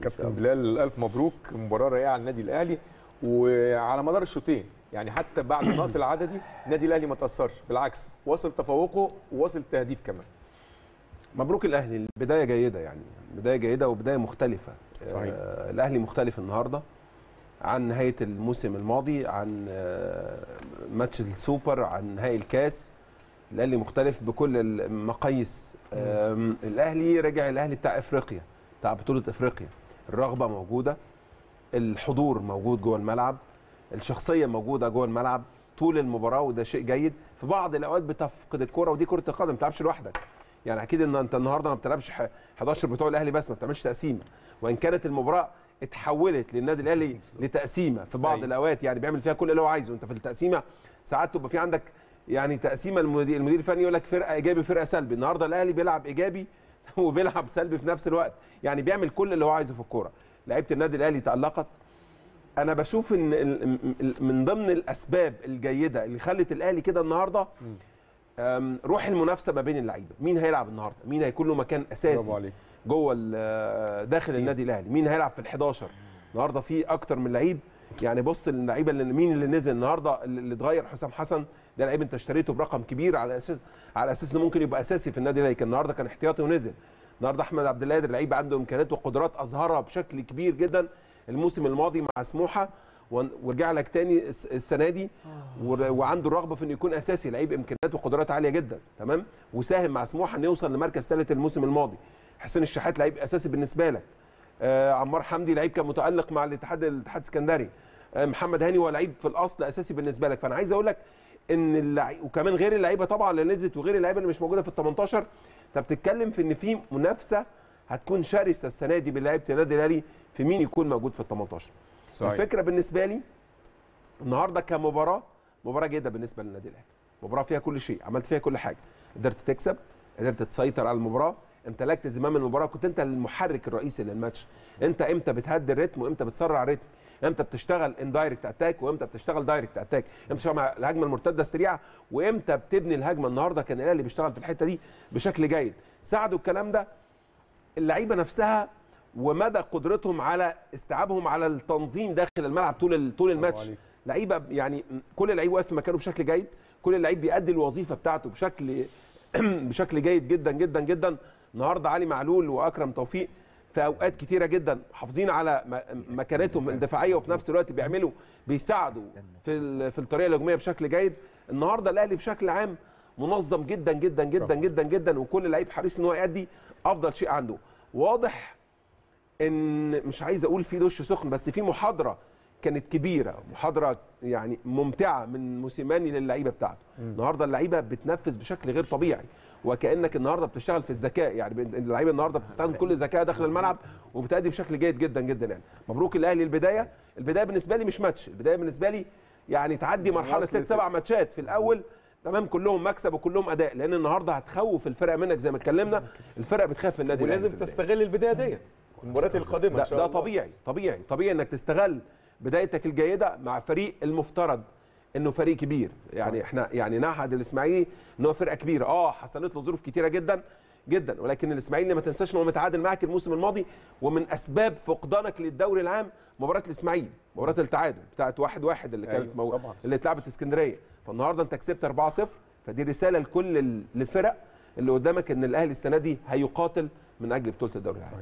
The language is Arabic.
كابتن بلال ألف مبروك مباراة رائعة على النادي الأهلي. وعلى مدار الشوطين يعني حتى بعد النقص العددي النادي الأهلي ما تأثرش. بالعكس واصل تفوقه وواصل تهديف كمان. مبروك الأهلي. البداية جيدة يعني. بداية جيدة وبداية مختلفة. صحيح. آه الأهلي مختلف النهارده عن نهاية الموسم الماضي عن آه ماتش السوبر عن نهائي الكاس. الأهلي مختلف بكل المقاييس. الأهلي رجع الأهلي بتاع إفريقيا بتاع بطولة إفريقيا. الرغبة موجودة الحضور موجود جوه الملعب الشخصية موجودة جوه الملعب طول المباراة وده شيء جيد. في بعض الأوقات بتفقد الكره ودي كرة القدم ما بتلعبش لوحدك. يعني أكيد إن أنت النهارده ما بتلعبش ح- 11 بتوع الأهلي بس ما بتعملش تقسيمة. وإن كانت المباراة اتحولت للنادي الأهلي لتقسيمة في بعض أيوة. الأوقات يعني بيعمل فيها كل اللي هو عايزه. أنت في التقسيمة ساعات تبقى في عندك يعني تقسيمة المدير, المدير الفني يقول لك فرقة إيجابي فرقه سلبي. النهارده الأهلي بيلعب إيجابي وبيلعب سلبي في نفس الوقت. يعني بيعمل كل اللي هو عايزه في الكورة. لعيبة النادي الأهلي تألقت. أنا بشوف إن من ضمن الأسباب الجيدة اللي خلت الأهلي كده النهارده روح المنافسة ما بين اللعيبة. مين هيلعب النهارده؟ مين هيكون له مكان أساسي جوه ال- داخل النادي الأهلي؟ مين هيلعب في ال11؟ النهارده في أكتر من لعيب. يعني بص اللعيبة اللي مين اللي نزل النهارده اللي اتغير؟ حسام حسن. ده لعيب انت اشتريته برقم كبير على أساس على أساس إنه ممكن يبقى أساسي في النادي الأهلي. النهارده كان احتياطي ونزل. النهارده أحمد عبد القادر لعيب عنده إمكانيات وقدرات أظهرها بشكل كبير جدا الموسم الماضي مع سموحة. ورجع لك تاني الس- السنة دي. ور- وعنده الرغبة في إنه يكون أساسي. لعيب إمكانيات وقدرات عالية جدا. تمام؟ وساهم مع سموحة إنه يوصل لمركز ثالث الموسم الماضي. حسين الشحات لعيب أساسي بالنسبة لك. آه عمار حمدي لعيب كان متألق مع الاتحاد الاتحاد السكندري. آه محمد هاني هو لعيب في الأصل أساسي بالنسبة لك. فأنا عايز أقول لك إن اللعيب وكمان غير اللعيبة طبعا اللي نزلت وغير اللعيبة اللي مش موجودة في ال 18 أنت بتتكلم في إن في منافسة هتكون شرسة السنة دي بلعيبه النادي الأهلي في مين يكون موجود في ال 18 صحيح. الفكرة بالنسبة لي النهارده كمباراة مباراة جيدة بالنسبة للنادي الأهلي. مباراة فيها كل شيء عملت فيها كل حاجة. قدرت تكسب قدرت تسيطر على المباراة امتلكت زمام المباراة كنت أنت المحرك الرئيسي للماتش. أنت إمتى بتهدي ال rhythm وإمتى بتسرع ال rhythm؟ إمتى بتشتغل indirect attack وإمتى بتشتغل direct attack إمتى بتشتغل مع الهجمة المرتدة السريعة؟ وإمتى بتبني الهجمة؟ النهارده كان الأهلي بيشتغل في الحتة دي بشكل جيد. ساعدوا الكلام ده اللعيبة نفسها ومدى قدرتهم على استيعابهم على التنظيم داخل الملعب طول طول الماتش. لعيبة يعني كل لعيب واقف في مكانه بشكل جيد. كل لعيب بيأدي الوظيفة بتاعته بشكل بشكل جيد جدا جدا جدا. النهارده علي معلول واكرم توفيق في اوقات كتيره جدا محافظين على مكانتهم الدفاعيه وفي نفس الوقت بيعملوا بيساعدوا في في الطريقة الهجوميه بشكل جيد. النهارده الاهلي بشكل عام منظم جدا جدا جدا جدا جدا وكل لعيب حريص إن هو يأدي أفضل شيء عنده. واضح إن مش عايز أقول في دش سخن بس في محاضرة كانت كبيرة محاضرة يعني ممتعة من موسيماني للعيبة بتاعته. النهارده اللعيبة بتنفذ بشكل غير طبيعي وكأنك النهارده بتشتغل في الذكاء يعني اللعيبة النهارده بتستخدم كل ذكاء داخل الملعب وبتأدي بشكل جيد جدا جدا يعني. مبروك الأهلي البداية. البداية بالنسبة لي مش ماتش البداية بالنسبة لي يعني تعدي مرحلة ست سبع ماتشات في الأول تمام كلهم مكسب وكلهم أداء لأن النهارده هتخوف الفرقه منك زي ما اتكلمنا. الفرقه بتخاف من النادي ولازم. تستغل البداية ديت المباريات القادمة ده, ان شاء ده الله. طبيعي طبيعي طبيعي إنك تستغل بدايتك الجيدة مع فريق المفترض إنه فريق كبير. يعني صح. إحنا يعني نعهد الإسماعيلي إن هو فرقة كبيرة. آه حصلت له ظروف كتيرة جدا جدا ولكن الإسماعيلي ما تنساش إن هو متعادل معاك الموسم الماضي ومن أسباب فقدانك للدوري العام مباراة الإسماعيلي مباراة التعادل بتاعت واحد واحد اللي كانت أيوة، مو... طبعاً. اللي اتلعبت في اسكندرية. فالنهاردة أنت كسبت 4-0 فدي رسالة لكل ال- الفرق اللي قدامك إن الأهلي السنة دي هيقاتل من أجل بطولة الدوري العام